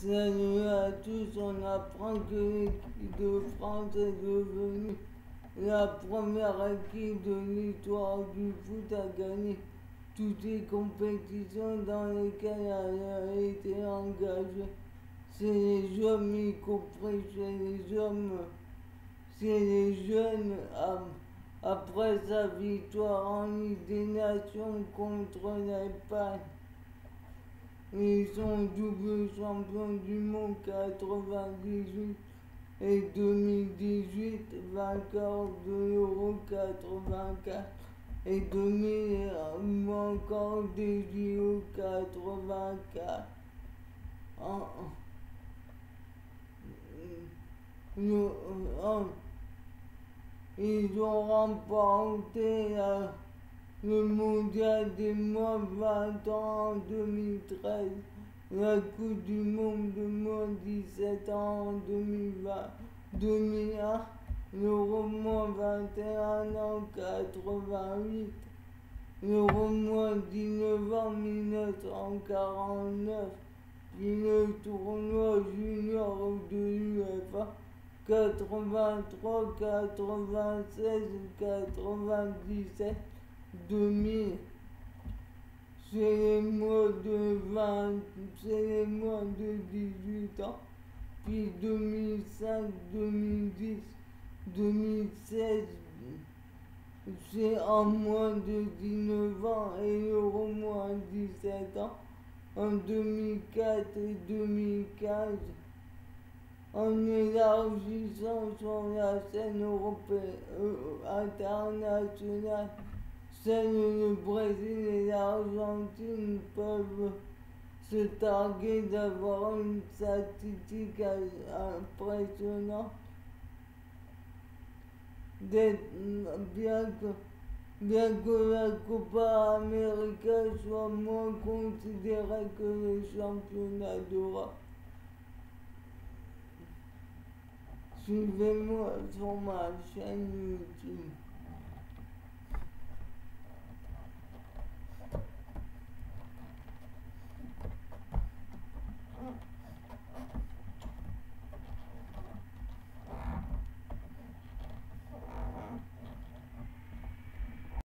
Salut à tous, on apprend que l'équipe de France est devenue la première équipe de l'histoire du foot à gagner toutes les compétitions dans lesquelles elle a été engagée. C'est les hommes, y compris chez les hommes, c'est les jeunes. Après sa victoire en Ligue des Nations contre l'Espagne, ils sont double champions du monde 98 et 2018, vainqueurs de l'Euro 84 et 2000 ou encore des JO 84. ils ont remporté le mondial des moins 20 ans en 2013, la Coupe du monde de moins 17 ans en 2020, 2001, l'Euro moins 21 en 88, l'Euro moins 19 en 1949, puis le tournoi junior de l'UEFA 83, 96, 97. 2000, c'est les mois de 20, c'est les mois de 18 ans, puis 2005, 2010, 2016, c'est en moins de 19 ans et au moins 17 ans, en 2004 et 2015, en élargissant sur la scène européenne, euh, internationale Seuls le Brésil et l'Argentine peuvent se targuer d'avoir une statistique impressionnante. Bien que, la Copa América soit moins considérée que les championnats d'Europe. Suivez-moi sur ma chaîne YouTube.